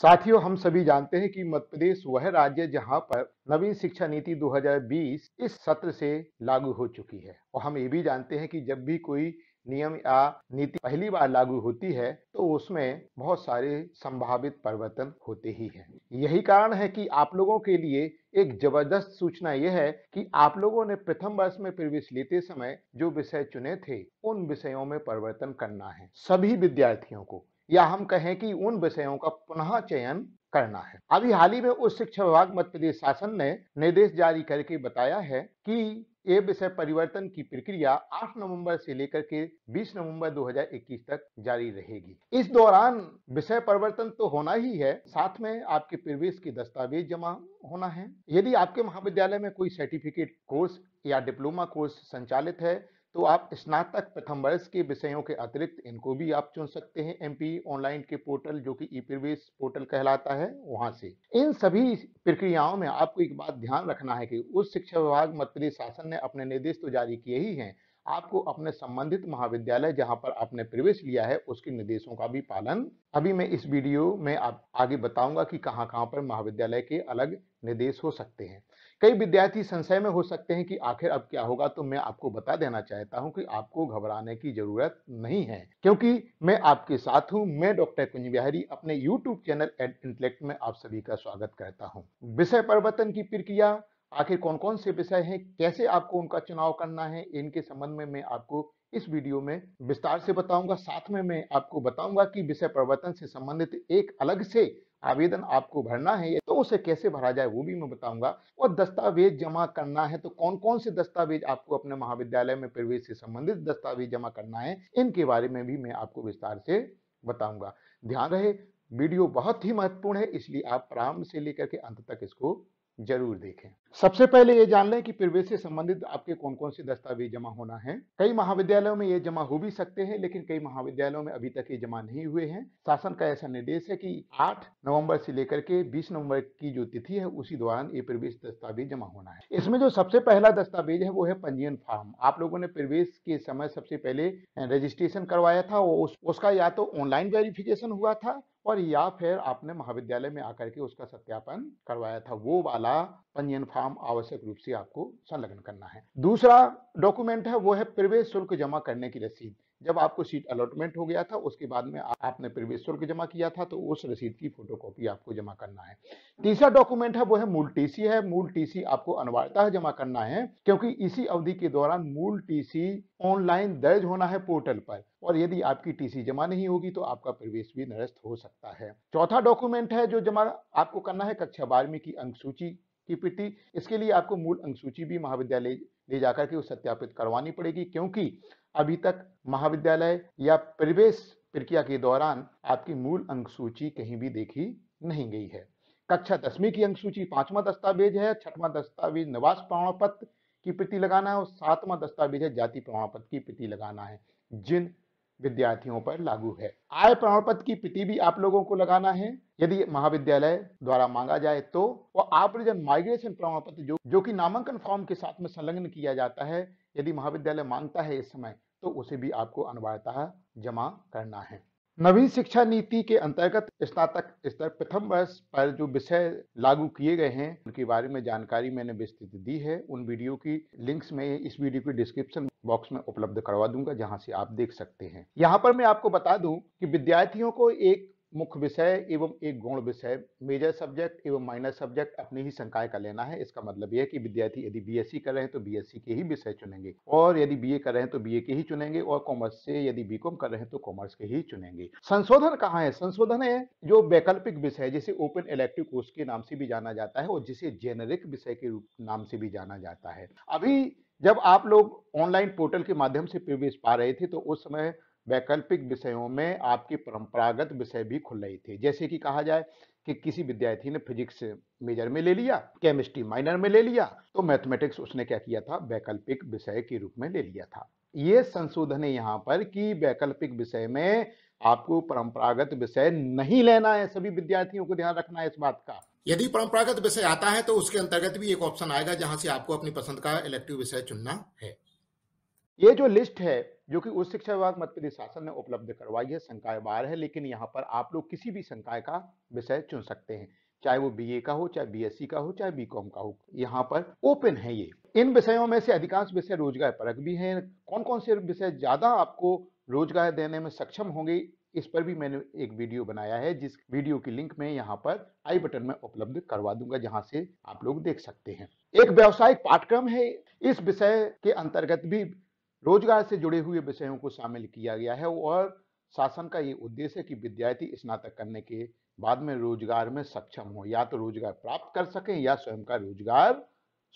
साथियों, हम सभी जानते हैं कि मध्य प्रदेश वह राज्य जहाँ पर नवीन शिक्षा नीति 2020 इस सत्र से लागू हो चुकी है। और हम ये भी जानते हैं कि जब भी कोई नियम या नीति पहली बार लागू होती है तो उसमें बहुत सारे संभावित परिवर्तन होते ही हैं। यही कारण है कि आप लोगों के लिए एक ज़बरदस्त सूचना यह है कि आप लोगों ने प्रथम वर्ष में प्रवेश लेते समय जो विषय चुने थे, उन विषयों में परिवर्तन करना है। सभी विद्यार्थियों को या हम कहें कि उन विषयों का पुनः चयन करना है। अभी हाल ही में उच्च शिक्षा विभाग मध्य प्रदेश शासन ने निर्देश जारी करके बताया है कि ये विषय परिवर्तन की प्रक्रिया 8 नवंबर से लेकर के 20 नवंबर 2021 तक जारी रहेगी। इस दौरान विषय परिवर्तन तो होना ही है, साथ में आपके प्रवेश के दस्तावेज़ जमा होना है। यदि आपके महाविद्यालय में कोई सर्टिफिकेट कोर्स या डिप्लोमा कोर्स संचालित है तो आप स्नातक प्रथम वर्ष के विषयों के अतिरिक्त इनको भी आप चुन सकते हैं एमपी ऑनलाइन के पोर्टल जो कि ई प्रवेश पोर्टल कहलाता है, वहाँ से। इन सभी प्रक्रियाओं में आपको एक बात ध्यान रखना है कि उस शिक्षा विभाग प्रदेश शासन ने अपने निर्देश तो जारी किए ही हैं आपको अपने संबंधित महाविद्यालय जहाँ पर आपने प्रवेश लिया है, उसके निर्देशों का भी पालन। अभी मैं इस वीडियो में आप, आगे बताऊँगा कि कहाँ कहाँ पर महाविद्यालय के अलग निर्देश हो सकते हैं। कई विद्यार्थी संशय में हो सकते हैं कि आखिर अब क्या होगा तो मैं आपको बता देना चाहता हूँ कि आपको घबराने की ज़रूरत नहीं है। क्योंकि मैं आपके साथ हूँ, मैं डॉक्टर कुंज बिहारी, अपने यूट्यूब चैनल एड इंटेलेक्ट में आप सभी का स्वागत करता हूँ। विषय परिवर्तन की प्रक्रिया आखिर कौन कौन से विषय हैं? कैसे आपको उनका चुनाव करना है? इनके संबंध में मैं आपको इस वीडियो में विस्तार से बताऊँगा। साथ में मैं आपको बताऊँगा कि विषय परिवर्तन से संबंधित एक अलग से आवेदन आपको भरना है तो उसे कैसे भरा जाए वो भी मैं बताऊँगा। और दस्तावेज़ जमा करना है तो कौन कौन से दस्तावेज़ आपको अपने महाविद्यालय में प्रवेश से संबंधित दस्तावेज़ जमा करना है, इनके बारे में भी मैं आपको विस्तार से बताऊँगा। ध्यान रहे, वीडियो बहुत ही महत्वपूर्ण है, इसलिए आप प्रारंभ से लेकर के अंत तक इसको ज़रूर देखें। सबसे पहले ये जान लें कि प्रवेश से संबंधित आपके कौन कौन से दस्तावेज़ जमा होना है। कई महाविद्यालयों में ये जमा हो भी सकते हैं लेकिन कई महाविद्यालयों में अभी तक ये जमा नहीं हुए हैं। शासन का ऐसा निर्देश है कि 8 नवंबर से लेकर के 20 नवंबर की जो तिथि है उसी दौरान ये प्रवेश दस्तावेज़ जमा होना है। इसमें जो सबसे पहला दस्तावेज़ है वो है पंजीयन फॉर्म। आप लोगों ने प्रवेश के समय सबसे पहले रजिस्ट्रेशन करवाया था उस, उसका या तो ऑनलाइन वेरिफिकेशन हुआ था और या फिर आपने महाविद्यालय में आकर के उसका सत्यापन करवाया था, वो वाला पंजीयन फॉर्म आवश्यक रूप से आपको संलग्न करना है। दूसरा डॉक्यूमेंट है, वो है प्रवेश शुल्क जमा करने की रसीद। जब आपको सीट अलॉटमेंट हो गया था, उसके बाद में आपने प्रवेश शुल्क जमा किया था तो उस रसीद की फोटोकॉपी आपको जमा करना है। तीसरा डॉक्यूमेंट है, वो है मूल टीसी है। मूल टीसी आपको अनिवार्यता जमा करना है, क्योंकि इसी अवधि के दौरान मूल टीसी ऑनलाइन दर्ज होना है पोर्टल पर, और यदि आपकी टीसी जमा नहीं होगी तो आपका प्रवेश भी निरस्त हो सकता है। चौथा डॉक्यूमेंट है, जो जमा आपको करना है, कक्षा बारहवीं की अंक सूची की पिटी इसके लिए आपको मूल अंक सूची भी महाविद्यालय ले जाकर के सत्यापित करवानी पड़ेगी, क्योंकि अभी तक महाविद्यालय या प्रवेश प्रक्रिया के दौरान आपकी मूल अंक सूची कहीं भी देखी नहीं गई है। कक्षा दसवीं की अंक सूची पांचवा दस्तावेज़ है, छठवां दस्तावेज़ निवास प्रमाण पत्र की प्रति लगाना है और सातवां दस्तावेज़ है, जाति प्रमाण पत्र की प्रति लगाना है, जिन विद्यार्थियों पर लागू है। आय प्रमाण पत्र की प्रति भी आप लोगों को लगाना है। यदि महाविद्यालय द्वारा मांगा जाए तो और आवर्जन माइग्रेशन प्रमाण पत्र जो जो कि नामांकन फॉर्म के साथ में संलग्न किया जाता है यदि महाविद्यालय माँगता है इस समय तो उसे भी आपको अनिवार्यता जमा करना है। नवीन शिक्षा नीति के अंतर्गत स्नातक स्तर प्रथम वर्ष पर जो विषय लागू किए गए हैं, उनके बारे में जानकारी मैंने विस्तृत दी है। उन वीडियो की लिंक्स में इस वीडियो की डिस्क्रिप्शन बॉक्स में उपलब्ध करवा दूँगा, जहाँ से आप देख सकते हैं। यहाँ पर मैं आपको बता दूँ कि विद्यार्थियों को एक मुख्य विषय एवं एक गौण विषय। मेजर सब्जेक्ट एवं माइनर सब्जेक्ट अपने ही संकाय का लेना है। इसका मतलब यह है कि विद्यार्थी यदि बीएससी कर रहे हैं तो बीएससी के ही विषय चुनेंगे और यदि बीए कर रहे हैं तो बीए के ही चुनेंगे और कॉमर्स से यदि बीकॉम कर रहे हैं तो कॉमर्स के ही चुनेंगे। संशोधन कहाँ है? संशोधन है जो वैकल्पिक विषय जिसे ओपन इलेक्टिव कोर्स के नाम से भी जाना जाता है और जिसे जेनरिक विषय के रूप नाम से भी जाना जाता है। अभी जब आप लोग ऑनलाइन पोर्टल के माध्यम से प्रवेश पा रहे थे तो उस समय वैकल्पिक विषयों में आपके परंपरागत विषय भी खुल रही थे। जैसे कि कहा जाए कि किसी विद्यार्थी ने फिजिक्स मेजर में ले लिया केमिस्ट्री माइनर में ले लिया तो मैथमेटिक्स उसने क्या किया था? वैकल्पिक विषय के रूप में ले लिया था। ये संशोधन है यहाँ पर कि वैकल्पिक विषय में आपको परंपरागत विषय नहीं लेना है सभी विद्यार्थियों को ध्यान रखना है इस बात का। यदि परंपरागत विषय आता है तो उसके अंतर्गत भी एक ऑप्शन आएगा जहाँ से आपको अपनी पसंद का इलेक्टिव विषय चुनना है। ये जो लिस्ट है जो कि उच्च शिक्षा विभाग मध्य प्रदेश शासन ने उपलब्ध करवाई है। संकाय बार है, लेकिन यहाँ पर आप लोग किसी भी संकाय का विषय चुन सकते हैं। चाहे वो बीए का हो, चाहे बीएससी का हो, चाहे बीकॉम का हो, यहाँ पर ओपन है ये। इन विषयों में से अधिकांश विषय रोज़गार परक भी हैं। कौन कौन से विषय ज़्यादा आपको रोज़गार देने में सक्षम होंगे, इस पर भी मैंने एक वीडियो बनाया है, जिस वीडियो की लिंक मैं यहाँ पर आई बटन में उपलब्ध करवा दूँगा, जहाँ से आप लोग देख सकते हैं। एक व्यावसायिक पाठ्यक्रम है। इस विषय के अंतर्गत भी रोज़गार से जुड़े हुए विषयों को शामिल किया गया है और शासन का ये उद्देश्य है कि विद्यार्थी स्नातक करने के बाद में रोज़गार में सक्षम हो, या तो रोज़गार प्राप्त कर सकें या स्वयं का रोज़गार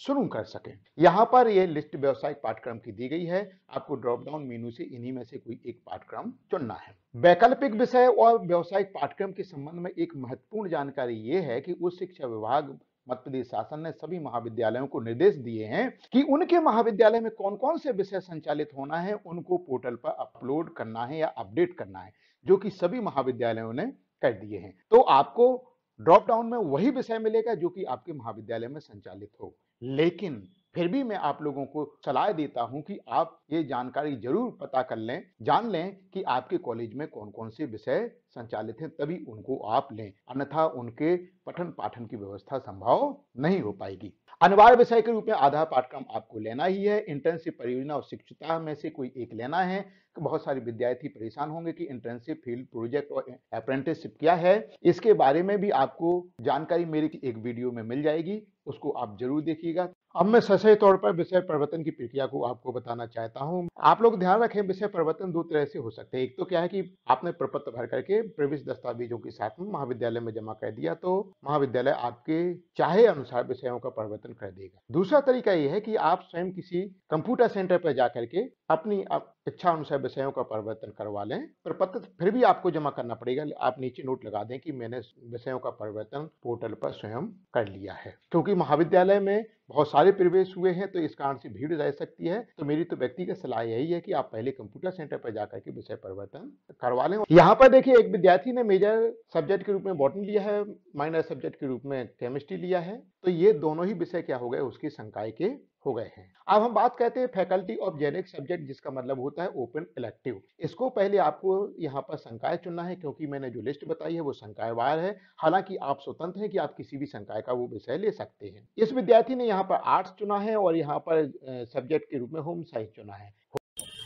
शुरू कर सकें। यहाँ पर यह लिस्ट व्यवसायिक पाठ्यक्रम की दी गई है। आपको ड्रॉप डाउन मेनू से इन्हीं में से कोई एक पाठ्यक्रम चुनना है। वैकल्पिक विषय और व्यवसायिक पाठ्यक्रम के संबंध में एक महत्वपूर्ण जानकारी ये है कि उच्च शिक्षा विभाग मध्य प्रदेश शासन ने सभी महाविद्यालयों को निर्देश दिए हैं कि उनके महाविद्यालय में कौन कौन से विषय संचालित होना है, उनको पोर्टल पर अपलोड करना है या अपडेट करना है, जो कि सभी महाविद्यालयों ने कर दिए हैं। तो आपको ड्रॉप डाउन में वही विषय मिलेगा जो कि आपके महाविद्यालय में संचालित हो। लेकिन फिर भी मैं आप लोगों को सलाह देता हूँ कि आप ये जानकारी ज़रूर पता कर लें, जान लें कि आपके कॉलेज में कौन कौन से विषय संचालित हैं, तभी उनको आप लें। अन्यथा उनके पठन पाठन की व्यवस्था संभव नहीं हो पाएगी। अनिवार्य विषय के रूप में आधार पाठ्यक्रम आपको लेना ही है। इंटर्नशिप परियोजना और शिक्षता में से कोई एक लेना है। बहुत सारे विद्यार्थी परेशान होंगे कि इंटर्नशिप, फ़ील्ड प्रोजेक्ट और अप्रेंटिसशिप क्या है। इसके बारे में भी आपको जानकारी मेरी एक वीडियो में मिल जाएगी, उसको आप ज़रूर देखिएगा। अब मैं सही तौर पर विषय परिवर्तन की प्रक्रिया को आपको बताना चाहता हूँ। आप लोग ध्यान रखें, विषय परिवर्तन दो तरह से हो सकते हैं। एक तो क्या है कि आपने प्रपत्र भर करके प्रवेश दस्तावेजों के साथ में महाविद्यालय में जमा कर दिया तो महाविद्यालय आपके चाहे अनुसार विषयों का परिवर्तन कर देगा। दूसरा तरीका यह है कि आप स्वयं किसी कंप्यूटर सेंटर पर जाकर के अपनी इच्छा अनुसार विषयों का परिवर्तन करवा लें। प्रपत्र फिर भी आपको जमा करना पड़ेगा। आप नीचे नोट लगा दें कि मैंने विषयों का परिवर्तन पोर्टल पर स्वयं कर लिया है। क्योंकि महाविद्यालय में बहुत सारे प्रवेश हुए हैं तो इस कारण से भीड़ रह सकती है। तो मेरी तो व्यक्तिगत सलाह यही है कि आप पहले कंप्यूटर सेंटर पर जाकर के विषय परिवर्तन करवा लें। यहाँ पर देखिए, एक विद्यार्थी ने मेजर सब्जेक्ट के रूप में बॉटन लिया है, माइनर सब्जेक्ट के रूप में केमिस्ट्री लिया है। तो ये दोनों ही विषय क्या हो गए, उसकी संकाय के हो गए हैं। अब हम बात करते हैं फैकल्टी ऑफ़ जेनेरिक सब्जेक्ट, जिसका मतलब होता है ओपन इलेक्टिव। इसको पहले आपको यहाँ पर संकाय चुनना है, क्योंकि मैंने जो लिस्ट बताई है वो संकाय वार है। हालाँकि आप स्वतंत्र हैं कि आप किसी भी संकाय का वो विषय ले सकते हैं। इस विद्यार्थी ने यहाँ पर आर्ट्स चुना है और यहाँ पर सब्जेक्ट के रूप में होम साइंस चुना है।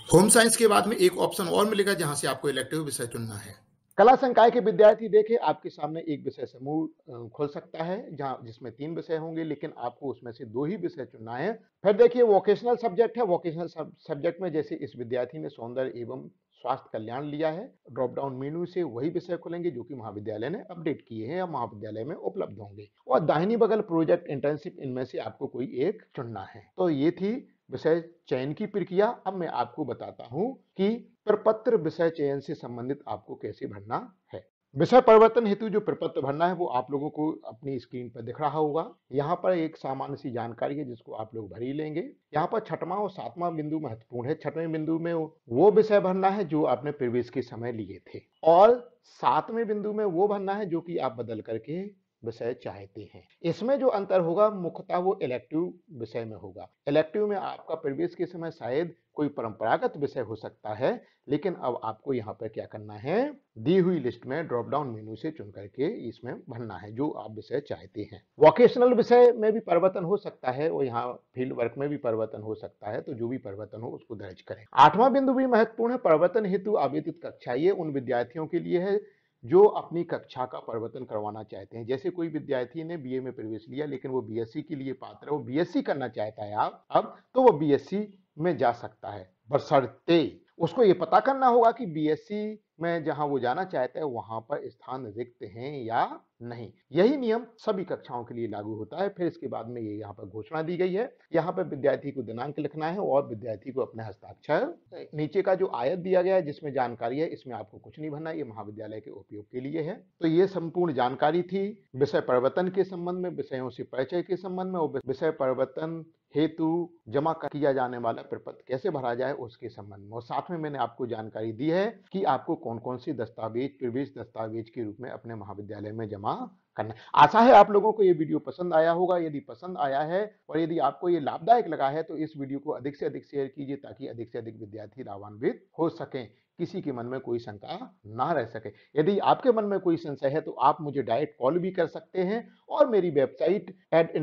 होम साइंस के बाद में एक ऑप्शन और मिलेगा जहाँ से आपको इलेक्टिव विषय चुनना है। कला संकाय के विद्यार्थी देखें, आपके सामने एक विषय समूह खुल सकता है, जहाँ, जिसमें तीन विषय होंगे, लेकिन आपको उसमें से दो ही विषय चुनना है। फिर देखिए वोकेशनल सब्जेक्ट है। वोकेशनल सब्जेक्ट में जैसे इस विद्यार्थी ने सौंदर्य एवं स्वास्थ्य कल्याण लिया है ड्रॉप डाउन मेनू से वही विषय खुलेंगे, जो कि महाविद्यालय ने अपडेट किए हैं या महाविद्यालय में उपलब्ध होंगे। और दाहिनी बगल प्रोजेक्ट इंटर्नशिप इनमें से आपको कोई एक चुनना है। तो ये थी विषय चयन की प्रक्रिया। अब मैं आपको बताता हूँ कि प्रपत्र विषय चयन से संबंधित आपको कैसे भरना है। विषय परिवर्तन हेतु जो प्रपत्र भरना है, वो आप लोगों को अपनी स्क्रीन पर दिख रहा होगा। यहाँ पर एक सामान्य सी जानकारी है, जिसको आप लोग भर लेंगे। यहाँ पर छठवां और सातवां बिंदु महत्वपूर्ण है। छठवें बिंदु में वो विषय भरना है, जो आपने प्रवेश के समय लिए थे। और सातवें बिंदु में वो भरना है, जो कि आप बदल करके विषय चाहते हैं। इसमें जो अंतर होगा, मुख्यतः वो इलेक्टिव विषय में होगा। इलेक्टिव में आपका प्रवेश के समय शायद कोई परंपरागत विषय हो सकता है, लेकिन अब आपको यहाँ पर क्या करना है? दी हुई लिस्ट में ड्रॉप डाउन मेनू से चुन करके इसमें भरना है, जो आप विषय चाहते हैं। वोकेशनल विषय में भी परिवर्तन हो सकता है और यहाँ फ़ील्ड वर्क में भी परिवर्तन हो सकता है तो जो भी परिवर्तन हो उसको दर्ज करें। आठवां बिंदु भी महत्वपूर्ण है, परिवर्तन हेतु आवेदित कक्षा ये उन विद्यार्थियों के लिए है जो अपनी कक्षा का परिवर्तन करवाना चाहते हैं। जैसे कोई विद्यार्थी ने बीए में प्रवेश लिया, लेकिन वो बीएससी के लिए पात्र है, वो बीएससी करना चाहता है आप, अब तो वो बीएससी में जा सकता है। बशर्ते उसको ये पता करना होगा कि बीएससी में जहाँ वो जाना चाहता है, वहाँ पर स्थान रिक्त हैं या नहीं। यही नियम सभी कक्षाओं के लिए लागू होता है। फिर इसके बाद में ये यहाँ पर घोषणा दी गई है। यहाँ पर विद्यार्थी को दिनांक लिखना है और विद्यार्थी को अपने हस्ताक्षर नीचे का जो आयत दिया गया है, जिसमें जानकारी है, इसमें आपको कुछ नहीं भरना। ये महाविद्यालय के उपयोग के लिए है। तो ये संपूर्ण जानकारी थी विषय परिवर्तन के संबंध में, विषयों से परिचय के संबंध में और विषय परिवर्तन हेतु जमा किया जाने वाला प्रपत्र कैसे भरा जाए उसके संबंध में। और साथ में मैंने आपको जानकारी दी है कि आपको कौन कौन सी दस्तावेज़, प्रवेश दस्तावेज़ के रूप में अपने महाविद्यालय में जमा जमा करना आशा है आप लोगों को ये वीडियो पसंद आया होगा, यदि पसंद आया है और यदि आपको ये लाभदायक लगा है तो इस वीडियो को अधिक से अधिक शेयर कीजिए ताकि अधिक से अधिक विद्यार्थी लाभान्वित हो सकें। किसी के मन में कोई शंका ना रह सके। यदि आपके मन में कोई संशय है तो आप मुझे डायरेक्ट कॉल भी कर सकते हैं और मेरी वेबसाइट एट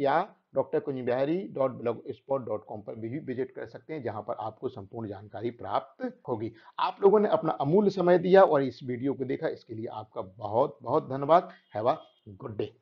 या doctor Kunj Bihari dot blogspot dot com पर भी विज़िट कर सकते हैं, जहाँ पर आपको संपूर्ण जानकारी प्राप्त होगी। आप लोगों ने अपना अमूल्य समय दिया और इस वीडियो को देखा, इसके लिए आपका बहुत बहुत धन्यवाद। Have a good day.